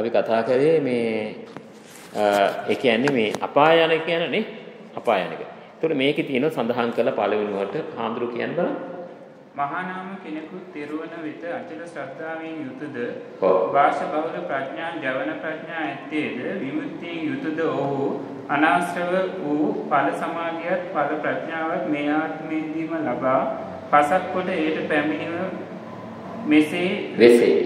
අපි කතා කරේ මේ ඒ කියන්නේ මේ අපාය යන කියන්නේ අපාය යන එක. ඒතකොට මේකේ තියෙන සඳහන් කළ පළවෙනිවට හාමුදුරු කියන්න බලන්න. මහානාම කෙනෙකු තෙරුවන වෙත අචල ශ්‍රද්ධාවෙන් ඔව්. වාස බහුල ප්‍රඥා ජවන ප්‍රඥා ඇත්තේද විමුක්තියෙන් යුතුයද ඔහු අනාශ්‍රව වූ ඵල සමාධියත් ඵල ප්‍රඥාවත් මේ ආත්මයේදීම ලබා පසක් කොට ඒට පැමිණීම මෙසේ වෙසේ.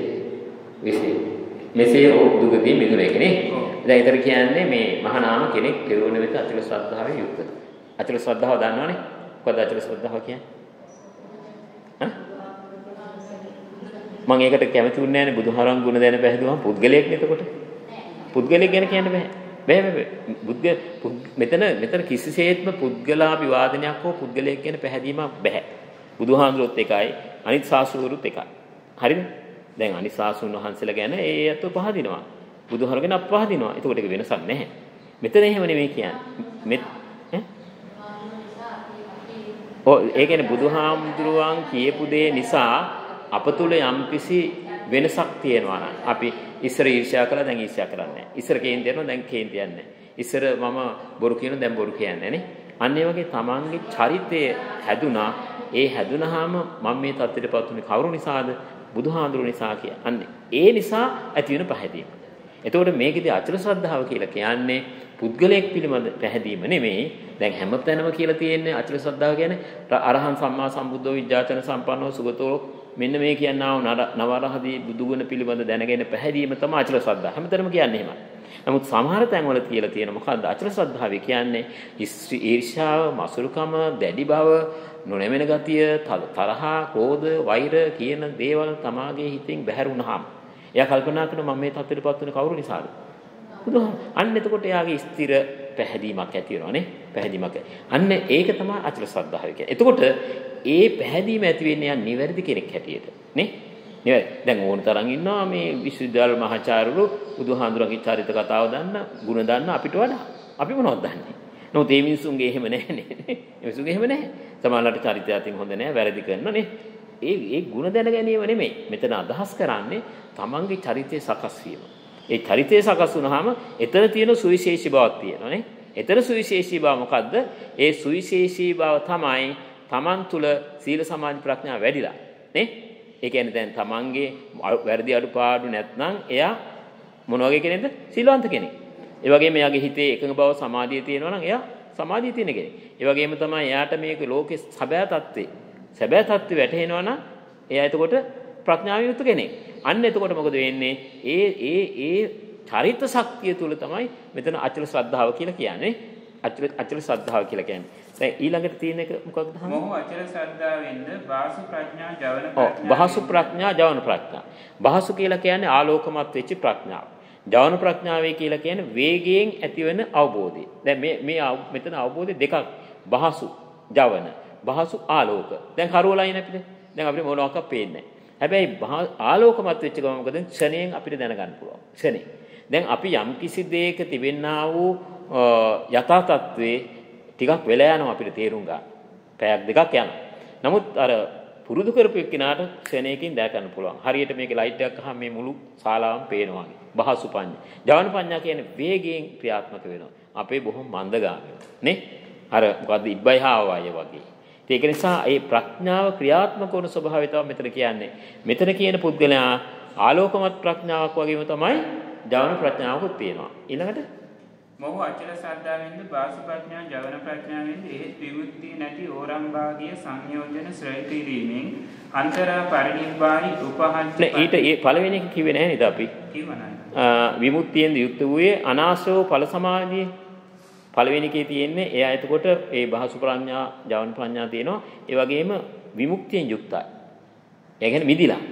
වෙසේ. මෙසේ දුගතිය මිදුන එක නේ. ඔව්. දැන් ඊතර කියන්නේ මේ මහානාම කෙනෙක් කෙරුවන වෙත අචල ශ්‍රද්ධාවෙන් යුක්තද. අචල ශ්‍රද්ධාව දන්නවනේ. මොකද අචල ශ්‍රද්ධාව කියන්නේ? මම ඒකට කැමති වුණේ නැහැනේ බුදුහාරන් ගුණ දැන පැහැදුවම පුද්ගලයෙක් නේ එතකොට. පුද්ගලයෙක් ගැන කියන්න බෑ. බෑ බෑ බුද්ධ මෙතන මෙතන කිසිසේත්ම පුද්ගලාභි වාදනයක් හෝ පුද්ගලයෙක් ගැන පැහැදීමක් බෑ. බුදුහාඳුරොත් එකයි අනිත් ශාස්ත්‍රවරුත් එකයි. හරිද? දැන් අනිත් ශාස්ත්‍රුන් වහන්සේලා ගැන ඒ අතෝ පහදිනවා. බුදුහාර ගැන අපහදිනවා. ඒකට ඒක වෙනසක් නැහැ. මෙතන එහෙම නෙමෙයි කියන්නේ. මෙත් ඈ? ඔව් ඒ කියන්නේ බුදුහාමුදුරුවන් කියපු දේ නිසා අප තුල යම්කිසි වෙනසක් තියෙනවා නම් අපි ඉස්සර ඊර්ෂ්‍යා කළා දැන් ඊර්ෂ්‍යා කරන්නේ නැහැ. ඉස්සර කේන්ති යනවා දැන් කේන්ති යන්නේ නැහැ. ඉස්සර මම බොරු කියනවා දැන් බොරු කියන්නේ නැහැ අන්න ඒ වගේ තමන්ගේ චරිතය හැදුනා. ඒ හැදුනහම මම මේ தත්ත්වයටපත් උනේ කවුරු නිසාද? බුදුහාඳුරු නිසා කියන්නේ. ඒ නිසා ඇති වෙන පහදීම. එතකොට මේකෙදි අචල ශ්‍රද්ධාව කියලා කියන්නේ පුද්ගලයෙක් පිළිබඳ පැහැදීම නෙමෙයි. දැන් හැමතැනම කියලා තියෙන්නේ අචල ශ්‍රද්ධාව කියන්නේ අරහන් සම්මා සම්බුද්ධෝ විජ්ජාචන සම්පන්නෝ සුගතෝ මෙන්න මේ කියනවා නවරහදී බුදුගුණ පිළිබඳ දැනගෙන පැහැදීම තමයි අචල ශ්‍රද්ධාව. හැමතැනම කියන්නේ එහෙමයි. නමුත් සමහර තැන්වල කියලා තියෙන මොකද්ද අචල ශ්‍රද්ධාවේ කියන්නේ ඊර්ෂ්‍යාව, මසුරුකම, දැඩි බව, නොනැමෙන ගතිය, තරහා, ක්‍රෝධ, වෛර කියන දේවල් තමාගේ හිතෙන් බැහැරුණාම එයා කල්පනා කරනවා මම මේ තත්ත්වයටපත් වෙන්නේ කවුරු නිසාද? බුදුහාම. අන්න එතකොට එයාගේ ස්ථිර පැහැදීමක් ඇති වෙනවානේ. පැහැදීමක්. අන්න ඒක තමයි අචල ශ්‍රද්ධාව කියන්නේ. එතකොට ඒ පැහැදීම ඇති වෙන්නේ යා නිවැරදි කෙනෙක් හැටියට. නේ? නිවැරදි. දැන් ඕන තරම් ඉන්නවා මේ විශ්වවිද්‍යාල මහාචාර්යවරු බුදුහාඳුරගේ චරිත කතාව දන්න, ಗುಣ දන්න අපිට වඩා. අපි මොනවද දන්නේ? නමුත් මේ මිනිසුන්ගේ එහෙම නැහැ නේ. මේ මිනිසුන්ගේ එහෙම නැහැ. සමහරවිට චරිතය අතින් හොඳ නැහැ, වැරදි කරනනේ. ඒ ඒ ಗುಣ දැන ගැනීම නෙමෙයි. මෙතන අදහස් කරන්නේ තමන්ගේ චරිතය සකස් වීම. ඒ චරිතය සකස් වුනහම එතන තියෙන සුවිශේෂී බවක් තියෙනවා නේ. එතන සුවිශේෂී බව මොකද්ද? ඒ සුවිශේෂී බව තමයි තමන් තුල සීල සමාධි ප්‍රඥා වැඩිලා. නේ? ඒ කියන්නේ දැන් තමන්ගේ වැරදි අඩුපාඩු නැත්නම් එයා මොන වගේ කෙනෙක්ද? සිල්වන්ත කෙනෙක්. ඒ වගේම එයාගේ හිතේ එකඟ බව සමාධිය තියෙනවා නම් එයා සමාධිය තියෙන කෙනෙක්. ඒ වගේම තමයි එයාට මේක ලෝකේ සැබෑ தත්ත්වේ සැබෑ தත්ත්වය වැටහෙනවා නම් එයා එතකොට ප්‍රඥාව යුක්ත කෙනෙක්. අන්න එතකොට මොකද වෙන්නේ? ඒ ඒ ඒ චරිත ශක්තිය තුල තමයි මෙතන අචල ශ්‍රද්ධාව කියලා කියන්නේ. අචල අචල ශ්‍රද්ධාව කියලා කියන්නේ. දැන් ඊළඟට තියෙන එක මොකක්ද හම්? මොහු අචල ශ්‍රද්ධාවෙන්ද බාසු ප්‍රඥා ජවන ඔව් ප්‍රඥා බහසු ප්‍රඥා ජවන ප්‍රඥා. බහසු කියලා කියන්නේ ආලෝකමත් වෙච්ච ප්‍රඥාව. ජවන ප්‍රඥාවේ කියලා කියන්නේ වේගයෙන් ඇතිවෙන අවබෝධය. දැන් මේ මේ මෙතන අවබෝධය දෙකක්. බහසු ජවන බහසු ආලෝක. දැන් කරවලයින් අපිට. දැන් අපිට මොනවාක් පේන්නේ. හැබැයි ආලෝකමත් වෙච්ච ගමන් මොකද ක්ෂණයෙන් අපිට දැනගන්න පුළුවන්. ක්ෂණේ. දැන් අපි යම් කිසි දෙයක තිබෙන්නා වූ යථා තත්ත්වේ ටිකක් වෙලා යනවා අපිට තේරුම් ගන්න. පැයක් දෙකක් යනවා. නමුත් අර පුරුදු කරපු එක්කිනාට ක්ෂණයකින් දැක ගන්න පුළුවන්. හරියට මේකේ ලයිට් එකක් අහම මේ මුළු ශාලාවම පේනවා වගේ. බහසු පඤ්ඤා. ජවන පඤ්ඤා කියන්නේ වේගයෙන් ක්‍රියාත්මක වෙනවා. අපේ බොහොම මන්දගාමී. නේ? අර මොකද්ද ඉබ්බයිහාවය වගේ. ඒක නිසා ඒ ප්‍රඥාව ක්‍රියාත්මක වන ස්වභාවය තමයි මෙතන කියන්නේ. මෙතන කියන පුද්ගලයා ආලෝකමත් ප්‍රඥාවක් වගේම තමයි ජවන ප්‍රඥාවකුත් තියෙනවා. ඊළඟට මොහු අචල ශ්‍රද්ධාවෙන්ද බාසු ප්‍රඥා ජවන ප්‍රඥාවෙන්ද එහෙත් විමුක්තිය නැති ඕරම්භාගිය සංයෝජන ශ්‍රේ කිරීමෙන් අන්තරා පරිනිබ්බායි උපහංච නෑ ඊට ඒ පළවෙනි එක කිව්වේ නෑ නේද අපි? විමුක්තියෙන් යුක්ත වූයේ අනාශ්‍රව ඵල සමාධිය. පළවෙනි එකේ තියෙන්නේ එයා එතකොට ඒ බහසු ප්‍රඥා, ජවන ප්‍රඥා තියෙනවා. ඒ වගේම විමුක්තියෙන් යුක්තයි. ඒ කියන්නේ මිදිලා,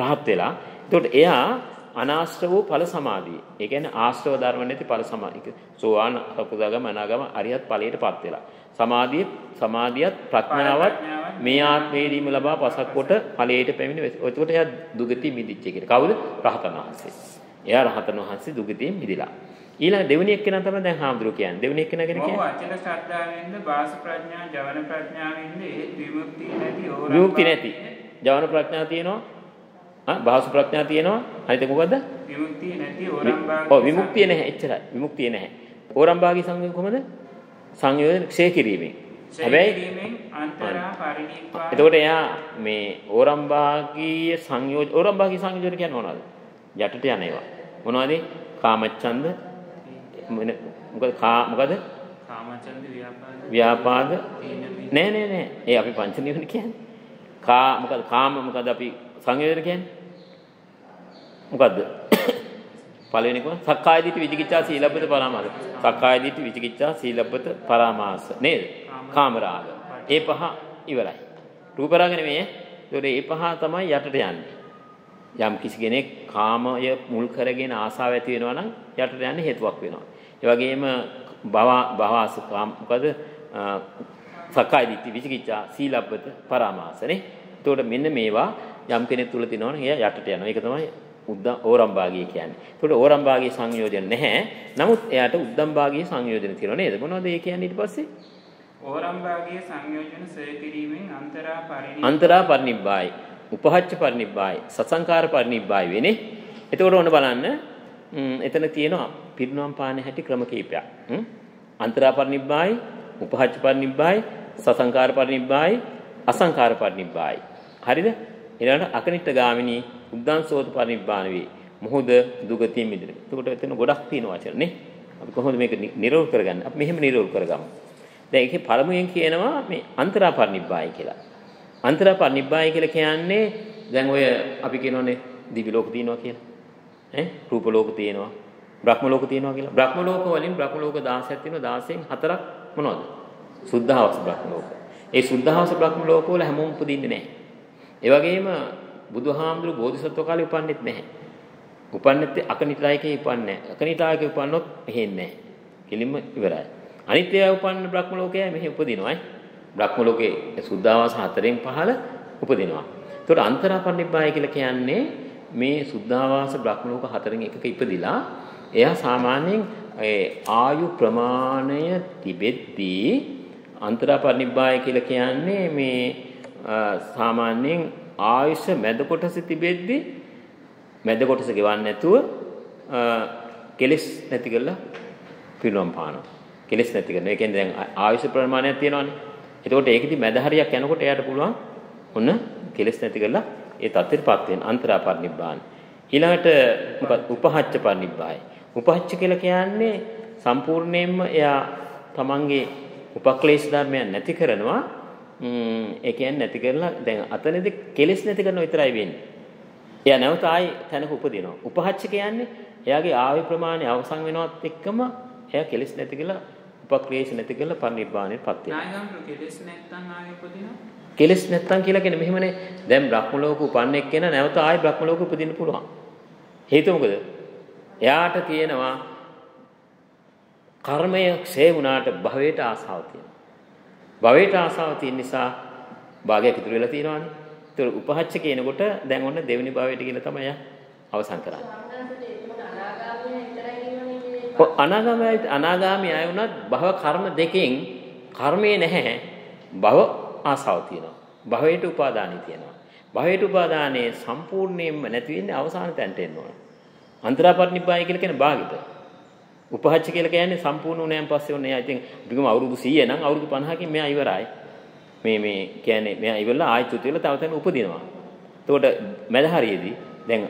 රහත් වෙලා. එතකොට එයා අනාශ්‍රව වූ ඵල සමාධිය. ඒ කියන්නේ ආශ්‍රව ධර්ම නැති ඵල සමාධිය. සෝවාන් අකුදාගම අනාගම අරියත් ඵලයටපත් වෙලා. සමාධිය සමාධියත් ප්‍රඥාවත් මේ ආත්මයේදීම ලබා පසක් කොට ඵලයට පැමිණ. එතකොට එයා දුගති මිදිච්ච කෙනෙක්. කවුද? රහතන් වහන්සේ. එයා රහතන් වහන්සේ දුගතියෙන් මිදිලා. ඊළඟ දෙවෙනි එක්කෙනා තමයි දැන් හාමුදුරුවෝ කියන්නේ. දෙවෙනි එක්කෙනා ගැන කියන්නේ අචල ශ්‍රද්ධාවෙන්ද බාසු ප්‍රඥා ජවන ප්‍රඥාවෙන්ද එහෙත් විමුක්තිය නැති ඕරම්භාගිය විමුක්ති නැති. ජවන ප්‍රඥා තියෙනවා. ආ භාසු ප්‍රඥා තියෙනවා. අනිත් එක මොකද්ද? විමුක්තිය නැති ඕරම්භාග ඔව් විමුක්තිය නැහැ එච්චරයි. විමුක්තිය නැහැ. ඕරම්භාගී සංයෝජන කොහොමද? සංයෝජන ක්ෂය කිරීමෙන්. හැබැයි අන්තරා පරිණිප්පා එතකොට එයා මේ ඕරම්භාගීය සංයෝජන ඕරම්භාගී සංයෝජන කියන්නේ මොනවද? යටට යන ඒවා. මොනවද? කාමච්ඡන්ද මොකද කා මොකද? කාමචන්ද ව්‍යාපාද ව්‍යාපාද නෑ නෑ නෑ. ඒ අපි පංච නිවන කියන්නේ. කා මොකද කාම මොකද අපි සංයෝජන කියන්නේ? මොකද්ද? පළවෙනි කොහොමද? සක්කාය දිට්ඨි විචිකිච්ඡා සීලබ්බත පරාමාස. සක්කාය දිට්ඨි විචිකිච්ඡා සීලබ්බත පරාමාස. නේද? කාමරාග. ඒ පහ ඉවරයි. රූප රාග නෙමෙයි. ඒතකොට ඒ පහ තමයි යටට යන්නේ. යම් කිසි කෙනෙක් කාමය මුල් කරගෙන ආසාව ඇති වෙනවා නම් යටට යන්නේ හේතුවක් වෙනවා. ඒ වගේම භව භවස කාම මොකද අ, සක්කාය දිට්ඨි විචිකිච්ඡා සීලබ්බත පරාමාසනේ. එතකොට මෙන්න මේවා යම් කෙනෙක් තුල තියෙනවනේ එයා යටට යනවා. ඒක තමයි උද්දම් ඕරම්භාගී කියන්නේ. එතකොට ඕරම්භාගී සංයෝජන නැහැ. නමුත් එයාට උද්දම්භාගී සංයෝජන තියෙනවා නේද? මොනවද ඒ කියන්නේ ඊට පස්සේ? ඕරම්භාගයේ සංයෝජන සොය කිරීමෙන් අන්තරා පරිණිප්පා අන්තරා පරිනිබ්බායි, උපහච්ච පරිනිබ්බායි, සසංකාර පරිනිබ්බායි වෙන්නේ. එතකොට ඕන බලන්න එතන තියෙනවා පිරිනුවම් පාන හැටි ක්‍රම කීපයක්. අන්තරා පරිනිබ්බායි, උපහච්ච පරිනිබ්බායි, සසංකාර පරිනිබ්බායි, අසංකාර පරිනිබ්බායි. හරිද? ඊළඟට අකනිට ගාමිනී උද්දංසෝත පරිනිබ්බාන වේ. මොහොද දුගතිය මිදෙන. එතකොට එතන ගොඩක් තියෙනවා වචන නේ. අපි කොහොමද මේක නි- නිරෝධ කරගන්නේ? අපි මෙහෙම නිරෝධ කරගමු. දැන් ඒකේ පළමුවෙන් කියනවා මේ අන්තරා පරිනිබ්බායි කියලා. අන්තරා පරිනිබ්බායි කියලා කියන්නේ දැන් ඔය අපි කියනෝනේ දිවි ලෝක තියෙනවා කියලා. ඈ රූප ලෝක තියෙනවා. බ්‍රහ්ම ලෝක තියෙනවා කියලා. බ්‍රහ්ම ලෝක වලින් බ්‍රහ්ම ලෝක 16ක් තියෙනවා 16න් හතරක් මොනවද? සුද්ධාවස බ්‍රහ්ම ලෝක. ඒ සුද්ධාවස බ්‍රහ්ම ලෝක වල හැමෝම උපදින්නේ නැහැ. ඒ වගේම බුදුහාමුදුරු බෝධිසත්ව කාලේ උපන්නෙත් නැහැ. උපන්නෙත් අකනිටායකේ උපන්නේ නැහැ. අකනිටායකේ උපන්නොත් මෙහෙන්නේ නැහැ. කෙලින්ම ඉවරයි. අනිත් ඒවා උපන්න බ්‍රහ්ම ලෝකයේ මෙහි උපදිනවා. ඈ. බ්‍රහ්ම ලෝකේ සුද්ධාවාස හතරෙන් පහළ උපදිනවා. ඒතකොට අන්තරාපරිනිබ්බාය කියලා කියන්නේ මේ සුද්ධාවාස බ්‍රහ්ම ලෝක හතරෙන් එකක ඉපදිලා එයා සාමාන්‍යයෙන් ඒ ආයු ප්‍රමාණය තිබෙද්දී අන්තරාපරිනිබ්බාය කියලා කියන්නේ මේ අ, සාමාන්‍යයෙන් ආයුෂ මැද කොටස තිබෙද්දී මැද කොටස ගෙවන්නේ නැතුව අ, කෙලස් නැති කරලා පිරුවම් පානවා. කෙලස් නැති කරන. ඒ කියන්නේ දැන් ආ- ආයුෂ ප්‍රමාණයක් තියෙනවානේ. එතකොට ඒකෙදි මැද හරියක් යනකොට එයාට පුළුවන් ඔන්න කෙලස් නැති කරලා ඒ தත්ත්වෙටපත් වෙන අන්තරා පරිනිබ්බාන. ඊළඟට මොකක්ද උපහච්ච පරිනිබ්බාය. උපහච්ච කියලා කියන්නේ සම්පූර්ණයෙන්ම එයා තමන්ගේ උපක්ලේශ ධර්මයන් නැති කරනවා. ඒ කියන්නේ නැති කරලා දැන් අතනදී කෙලස් නැති කරන විතරයි වෙන්නේ. එයා නැවත ආයි තැනක උපදිනවා. උපහච්ච කියන්නේ එයාගේ ආයු ප්‍රමාණය අවසන් වෙනවත් එක්කම එයා කෙලස් නැති කරලා උපක්ලේශ නැති කරලා පරිනිබ්බාණයටපත් වෙනවා. කෙලස් නැත්තම් කියලා කියන්නේ මෙහෙමනේ. දැන් බ්‍රහ්ම ලෝක උපන්න එක්කෙනා නැවත ආයි බ්‍රහ්ම ලෝක උපදින්න පුළුවන්. හේතුව මොකද? එයාට තියෙනවා කර්මය ක්ෂය වුණාට භවයට ආසාව තියෙනවා. භවයට ආසාව තියෙන නිසා භාගයක් ඉතුරු වෙලා තියෙනවානේ. ඒතර උපහච්ච කියනකොට දැන් ඔන්න දෙවෙනි භවයට කියලා තමයි එයා අවසන් කරන්නේ. ඔව් අනාගාමී අනාගාමී අය වුණත් භව කර්ම දෙකෙන් කර්මයේ නැහැ භව ආසාව තියෙනවා. භවයට උපාදානයි තියෙනවා. භවයට උපාදානයේ සම්පූර්ණයෙන්ම නැති වෙන්නේ අවසාන තැනට එන්න ඕන. අන්තරාපරිනිබ්බාය කියලා කියන්නේ භාගිත. උපහච්ච කියලා කියන්නේ සම්පූර්ණ වුණාන් පස්සේ ඔන්න එයා ඉතින් අපිකම අවුරුදු 100 නම් අවුරුදු 50කින් මෙයා ඉවරයි. මේ මේ කියන්නේ මෙයා ඉවරලා ආයෙත් උතියලා තව තැන උපදිනවා. එතකොට මැද හරියේදී දැන්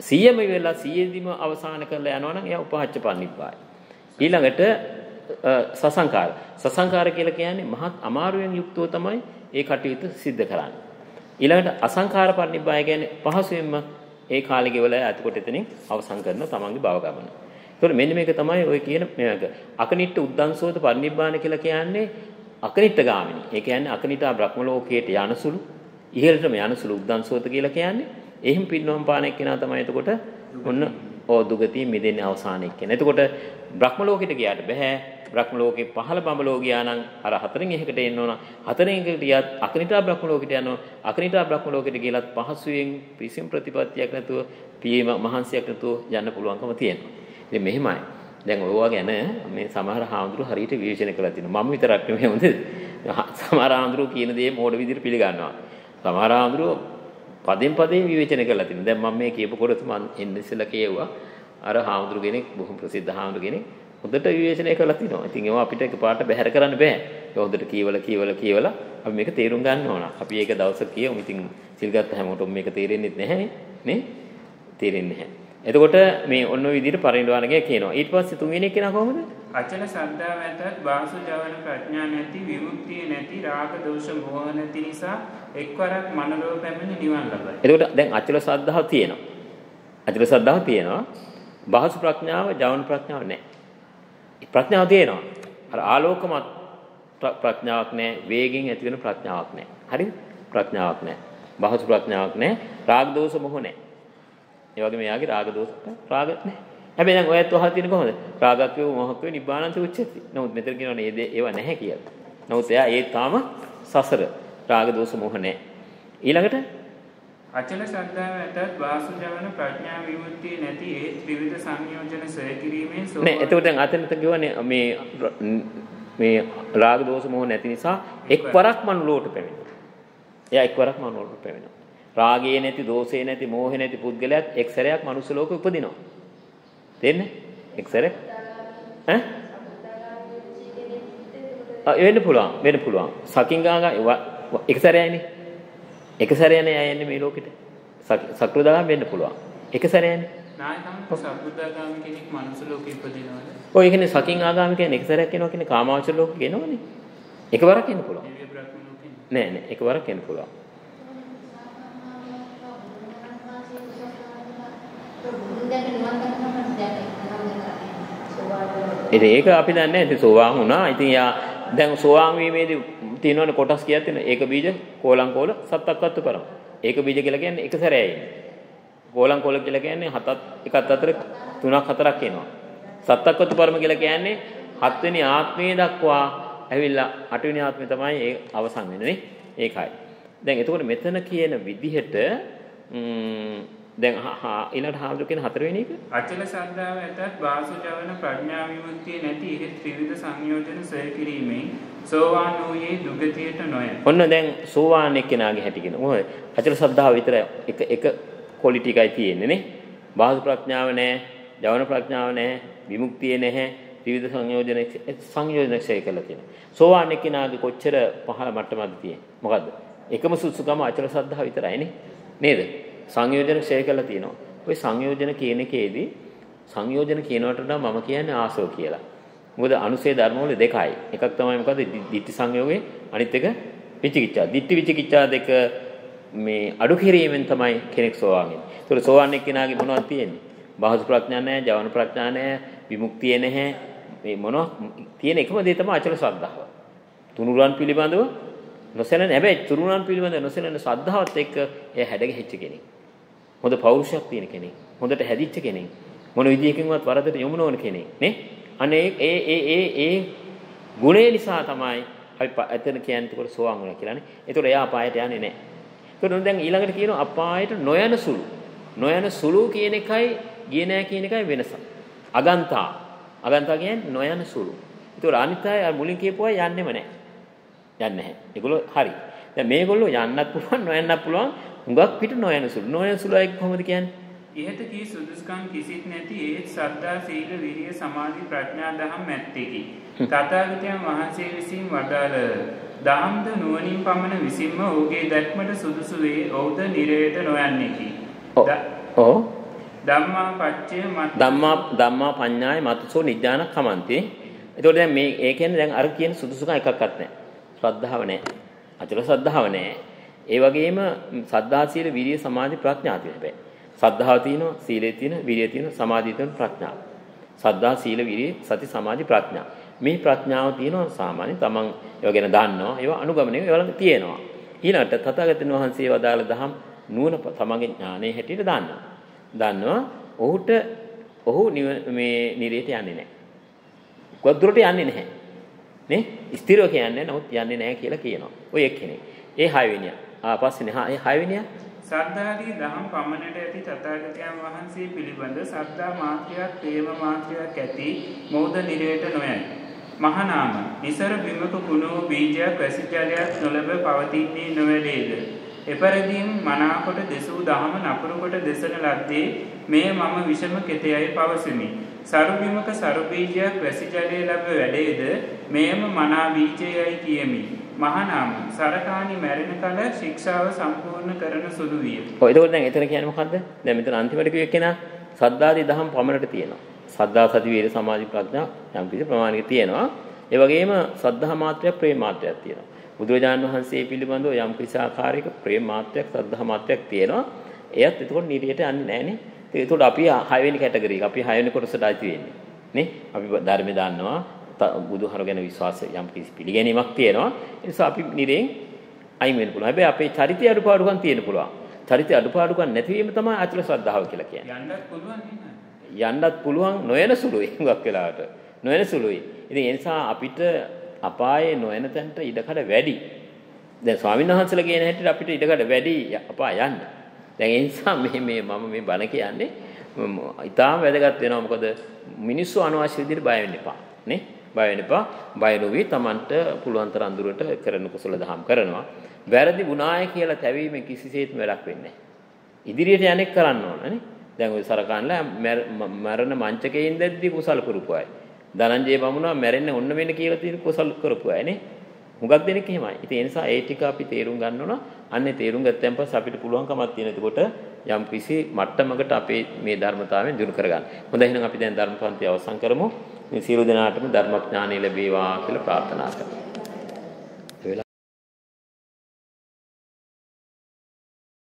100ම ඉවරලා 100දිම අවසාන කරලා යනවා නම් එයා උපහච්ච පරිනිබ්බාය. ඊළඟට අ, සසංකාර. සසංකාර කියලා කියන්නේ මහත් අමාරුවෙන් යුක්තව තමයි ඒ කටයුතු සිද්ධ කරන්නේ. ඊළඟට අසංකාර පරිනිබ්බාය කියන්නේ පහසුවෙන්ම ඒ කාලෙ ගෙවලා එතකොට එතනින් අවසන් කරන තමන්ගේ භව ගමන. ඒතකොට මෙන්න මේක තමයි ඔය කියන මේක. අකනිට්ඨ උද්දංසෝත පරිනිබ්බාන කියලා කියන්නේ අකනිට්ඨ ගාමිනී. ඒ කියන්නේ අකනිටා බ්‍රහ්ම ලෝකයට යනසුළු ඉහළටම යනසුළු උද්දංසෝත කියලා කියන්නේ එහෙම පින්වම් පාන එක්කෙනා තමයි එතකොට ඔන්න ඕ දුගතිය මිදෙන්නේ අවසාන එක්කෙනා. එතකොට බ්‍රහ්ම ලෝකෙට ගියාට බෑ. බ්‍රහ්ම ලෝකේ පහළ බඹලෝ ගියා නම් අර හතරෙන් එකකට එන්න ඕන. හතරෙන් එකකට ගියත් අකනිටා බ්‍රහ්ම ලෝකෙට යනවා. අකනිටා බ්‍රහ්ම ලෝකෙට ගියලත් පහසුවෙන් පිසිම් ප්‍රතිපත්තියක් නැතුව පියීම මහන්සියක් නැතුව යන්න පුළුවන්කම තියෙනවා. ඉතින් මෙහෙමයි. දැන් ඔයවා ගැන මේ සමහර හාමුදුරු හරියට විවේචනය කරලා තිනවා. මම විතරක් නෙමෙයි හොඳද? සමහර හාමුදුරු කියන දේ මෝඩ විදිහට පිළිගන්නවා. සමහර හාමුදුරු පදෙන් පදේ විවේචනය කරලා තියෙනවා. දැන් මම මේ කියපු කොටස මම එන්න ඉස්සෙල්ලා කියුවා. අර හාමුදුරු කෙනෙක් බොහොම ප්‍රසිද්ධ හාමුදුරු කෙනෙක් හොඳට විවේචනය කරලා තිනවා. ඉතින් ඒවා අපිට එකපාරට බැහැර කරන්න බෑ. ඒක හොඳට කියවලා කියවලා කියවලා අපි මේක තේරුම් ගන්න ඕන. අපි ඒක දවසක් කියමු. ඉතින් සිල් ගත්ත හැමෝටම මේක තේරෙන්නේ නැහැ නේ? තේරෙන්නේ නැහැ. එතකොට මේ ඔන්න ඔය විදිහට පරිණිරවාණකය කියනවා. ඊට පස්සේ තුන්වෙනි කෙනා කොහොමද? අචල සද්ධාව ඇතත් බාසු ජවන ප්‍රඥා නැති විමුක්තිය නැති රාග දෝෂ මෝහ නැති නිසා එක්වරක් මනලෝ පැමිණ නිවන් ලබයි. එතකොට දැන් අචල සද්ධාව තියෙනවා. අචල සද්ධාව තියෙනවා. බාසු ප්‍රඥාව ජවන ප්‍රඥාව නැහැ. ප්‍රඥාව තියෙනවා. අර ආලෝකමත් ප්‍රඥාවක් නැහැ. වේගෙන් ඇති වෙන ප්‍රඥාවක් නැහැ. හරිද? ප්‍රඥාවක් නැහැ. බාසු ප්‍රඥාවක් නැහැ. රාග දෝෂ මොහ නැහැ. ඒ වගේ මෙයාගේ රාග දෝෂ රාග නැහැ. හැබැයි දැන් ඔයත් අහලා තියෙන කොහොමද? රාගක් වේව මොහක් වේව නිබ්බානන්ත උච්චති. නමුත් මෙතන කියනවනේ ඒ ඒවා නැහැ කියලා. නමුත් එයා ඒ තාම සසර රාග දෝෂ මොහ නැහැ. ඊළඟට අචල ශ්‍රද්ධාව ඇතත් වාසු ජවන ප්‍රඥා විමුක්තිය නැති ඒ ත්‍රිවිධ සංයෝජන සොය කිරීමෙන් සෝ නෑ එතකොට දැන් අතනට කියවනේ මේ මේ රාග දෝෂ මොහ නැති නිසා එක්වරක් මනුලෝට පැමිණෙනවා. එයා එක්වරක් මනුලෝට පැමිණෙනවා. රාගයේ නැති, දෝෂේ නැති, මෝහේ නැති පුද්ගලයාත් එක් සැරයක් මනුස්ස ලෝකෙ උපදිනවා. තේන්නේ? එක් සැරයක් ඈ? වෙන්න පුළුවන්. වෙන්න පුළුවන්. සකින්ගාගා එක සැරයයිනේ. එක සැරයනේ අය යන්නේ මේ ලෝකෙට. සක්‍රදාගාම වෙන්න පුළුවන්. එක සැරයනේ. නායකම් සක්‍රදාගාම කෙනෙක් මනුස්ස ලෝකෙ ඉපදිනවද? ඔය කියන්නේ සකින් ආගාම කියන්නේ එක සැරයක් එනවා කියන්නේ කාමාවචර ලෝකෙ ගෙනවනේ. එකවරක් එන්න පුළුවන්. නෑ නෑ එකවරක් එන්න පුළුවන්. ඉතින් ඒක අපි දන්නේ නැහැ. ඉතින් සෝවාන් වුණා. ඉතින් යා දැන් සෝවාන් වීමේදී තියෙනවනේ කොටස් කීයක් තියෙනවද? ඒක බීජ, කෝලං කෝල, සත්තක්කත්තු කරම. ඒක බීජ කියලා කියන්නේ එක සැරේයි. කෝලං කෝල කියලා කියන්නේ හතත් එකත් අතර තුනක් හතරක් එනවා. සත්තක්කත්තු පරම කියලා කියන්නේ හත්වෙනි ආත්මයේ දක්වා ඇවිල්ලා අටවෙනි ආත්මේ තමයි ඒ අවසන් වෙන්නේ නේ. ඒකයි. දැන් එතකොට මෙතන කියන විදිහට දැන් ඊළඟට හාමුදුරු කියන හතරවෙනි එක අචල ශ්‍රද්ධාව ඇතත් වාසු ජවන ප්‍රඥා විමුක්තිය නැති ඉහි ත්‍රිවිධ සංයෝජන සොය කිරීමෙන් සෝවාන් වූයේ දුගතියට නොය. ඔන්න දැන් සෝවාන් එක්කෙනාගේ හැටි කියන. මොකද අචල ශ්‍රද්ධාව විතර එක එක ක්වොලිටි එකයි තියෙන්නේ නේ. වාසු ප්‍රඥාව නැහැ, ජවන ප්‍රඥාව නැහැ, විමුක්තිය නැහැ, ත්‍රිවිධ සංයෝජන සංයෝජන ක්ෂය කළා තියෙනවා. සෝවාන් එක්කෙනාගේ කොච්චර පහළ මට්ටමක්ද තියෙන්නේ? මොකද්ද? එකම සුසුකම අචල ශ්‍රද්ධාව විතරයිනේ. නේද? සංයෝජන ක්ෂය කරලා තියෙනවා. ওই සංයෝජන කියන එකේදී සංයෝජන කියනවට වඩා මම කියන්නේ ආසව කියලා. මොකද අනුසේ ධර්ම වල දෙකයි. එකක් තමයි මොකද ditthi සංයෝගේ අනිත් එක විචිකිච්ඡා. ditthi විචිකිච්ඡා දෙක මේ අඩු කිරීමෙන් තමයි කෙනෙක් සෝවාන් වෙන්නේ. ඒතකොට සෝවාන් එක්කෙනාගේ මොනවද තියෙන්නේ? බාහුස ප්‍රඥා නැහැ, ජවන ප්‍රඥා නැහැ, විමුක්තිය නැහැ. මේ මොනවා තියෙන එකම දේ තමයි අචල ශ්‍රද්ධාව. තුනුරුවන් පිළිබඳව නොසැලෙන හැබැයි තුනුරුවන් පිළිබඳව නොසැලෙන ශ්‍රද්ධාවත් එක්ක එයා හැඩගැහිච්ච කෙනෙක්. හොඳ පෞරුෂයක් තියෙන කෙනෙක්. හොඳට හැදිච්ච කෙනෙක්. මොන විදියකින්වත් වරදට යොමු නොවන කෙනෙක් නේ. අනේ ඒ ඒ ඒ ඒ ගුණේ නිසා තමයි අපි එතන කියන්නේ ඒකට සෝවාන් වුණා කියලානේ. ඒතකොට එයා අපායට යන්නේ නැහැ. ඒතකොට දැන් ඊළඟට කියනවා අපායට නොයන සුළු. නොයන සුළු කියන එකයි ගියේ නැහැ කියන එකයි වෙනස. අගන්තා. අගන්තා කියන්නේ නොයන සුළු. ඒතකොට අනිත් අය මුලින් කියපුවා යන්නෙම නැහැ. යන්නේ නැහැ. ඒගොල්ලෝ හරි. දැන් මේගොල්ලෝ යන්නත් පුළුවන් නොයන්නත් පුළුවන්. හුඟක් පිට නොයන සුළු. නොයන සුළු අය කොහොමද කියන්නේ? ඉහත කී සුදුස්කම් කිසිත් නැති ඒත් සද්ධා සීල විරිය සමාධි ප්‍රඥා දහම් ඇත්තේකි. තථාගතයන් වහන්සේ විසින් වදාළ දහම්ද නුවණින් පමණ විසින්ම ඔහුගේ දැක්මට සුදුසු වේ. ඔහුද නිරයට නොයන්නේකි. ඔව්. ධම්මා පච්චය මත් ධම්මා ධම්මා පඤ්ඤාය මතසෝ නිඥාන කමන්ති. එතකොට දැන් මේ ඒ කියන්නේ දැන් අර කියන සුදුසුකම් එකක්වත් නැහැ. ශ්‍රද්ධාව නැහැ. අචල ශ්‍රද්ධාව නැහැ. ඒ වගේම සද්ධා සීල විරිය සමාධි ප්‍රඥා තියෙන හැබැයි. සද්ධාව තියෙනවා, සීලය තියෙනවා, විරිය තියෙනවා, සමාධිය තියෙනවා, ප්‍රඥාව. සද්ධා සීල විරිය සති සමාධි ප්‍රඥා. මේ ප්‍රඥාව තියෙනවා සාමාන්‍ය තමන් ඒව ගැන දන්නවා. ඒවා අනුගමනය ඒවලඟ තියෙනවා. ඊළඟට තථාගතයන් වහන්සේ වදාළ දහම් නුවණ තමන්ගේ ඥානයේ හැටියට දන්නවා. දන්නවා ඔහුට ඔහු මේ නිරේත යන්නේ නැහැ. කොද්දුරට යන්නේ නැහැ. නේ? ස්ථිරව කියන්නේ නමුත් යන්නේ නැහැ කියලා කියනවා. ඔය එක්කෙනෙක්. ඒ 6 වෙනියා. ආ පස්සේ ඒ 6 වෙනියා සද්ධාදී දහම් පමණට ඇති තථාගතයන් වහන්සේ පිළිබඳ සද්ධා මාත්‍රයක් ප්‍රේම මාත්‍රයක් ඇති මොහොත නිරේට නොයයි. මහනාම නිසර බිමක කුණෝ බීජයක් වැසි ජලයක් නොලැබ පවතින්නේ නොවැළේද. එපරිදිම මනාකොට දෙසූ දහම නපුරු කොට දෙසන ලද්දේ මේ මම විෂම කෙතෙයයි පවසමි. සරුබිමක සරුබීජයක් වැසි ජලය ලැබ වැඩේද මෙයම මනා බීජයයි කියමි. මහනම් සරකානි මැරෙන කල ශික්ෂාව සම්පූර්ණ කරන සුළු විය. ඔය එතකොට දැන් එතන කියන්නේ මොකද්ද? දැන් මෙතන අන්තිමට කිව්ව කෙනා සද්දාදී දහම් පමණට තියෙනවා. සද්දා සති වීර සමාධි ප්‍රඥා යම් කිසි ප්‍රමාණයක තියෙනවා. ඒ වගේම සද්ධා මාත්‍රයක් ප්‍රේම මාත්‍රයක් තියෙනවා. බුදුරජාණන් වහන්සේ පිළිබඳව යම් කිසි ආකාරයක ප්‍රේම මාත්‍රයක් සද්ධා මාත්‍රයක් තියෙනවා. එයත් එතකොට නිරියට යන්නේ නැහනේ. ඒකට අපි හයවෙනි කැටගරි එක. අපි හයවෙනි කොටසට අයිති වෙන්නේ. නේ? අපි ධර්මය දන්නවා. බුදුහරු ගැන විශ්වාස යම් කිසි පිළිගැනීමක් තියෙනවා. ඒ නිසා අපි නිරෙන් අයින් වෙන්න පුළුවන්. හැබැයි අපේ චරිතය අඩුපාඩුකම් තියෙන්න පුළුවන්. චරිතය අඩුපාඩුකම් නැතිවීම තමයි අචල ශ්‍රද්ධාව කියලා කියන්නේ. යන්නත් පුළුවන් යන්නත් පුළුවන් නොයන සුළුයි හුඟක් වෙලාවට. නොයන සුළුයි. ඉතින් ඒ නිසා අපිට අපායේ නොයන තැනට ඉඩකඩ වැඩි. දැන් ස්වාමීන් වහන්සේලා කියන හැටියට අපිට ඉඩකඩ වැඩි අපා යන්න. දැන් ඒ නිසා මේ මේ මම මේ බණ කියන්නේ ඉතාම වැදගත් වෙනවා. මොකද මිනිස්සු අනවශ්‍ය විදිහට බය වෙන්න එපා. නේ? බය වෙන්න එපා. බය නොවි Tamanට පුළුවන් තරම් දුරට කරන කුසල දහම් කරනවා. වැරදි වුණාය කියලා තැවීම කිසිසේත්ම වැඩක් වෙන්නේ නැහැ. ඉදිරියට යන්නේ කරන්න ඕන නේ? දැන් ওই සරකන්ලා මරණ මංචකයේ ඉඳද්දි කුසල කරපු අය. ධනංජය බමුණා මැරෙන්න ඔන්න වෙන්න කියලා තියෙන කුසල කරපු අය නේ? හුඟක් දෙනෙක් එහෙමයි. ඉතින් ඒ නිසා ඒ ටික අපි තේරුම් ගන්න ඕන. අන්නේ තේරුම් ගත්තන් පස්සේ අපිට පුළුවන්කමක් තියෙන. එතකොට යම් කිසි මට්ටමකට අපේ මේ ධර්මතාවයෙන් දිනු කරගන්න. හොඳයි එහෙනම් අපි දැන් ධර්මපන්ති අවසන් කරමු. මේ සියලු දෙනාටම ධර්මඥානය ලැබේවා කියලා ප්‍රාර්ථනා කරමු.